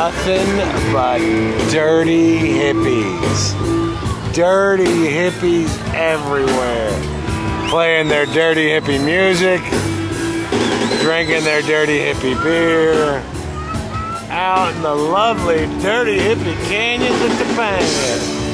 nothing but dirty hippies. Dirty hippies everywhere. Playing their dirty hippie music, drinking their dirty hippie beer, out in the lovely dirty hippie canyons of Topanga.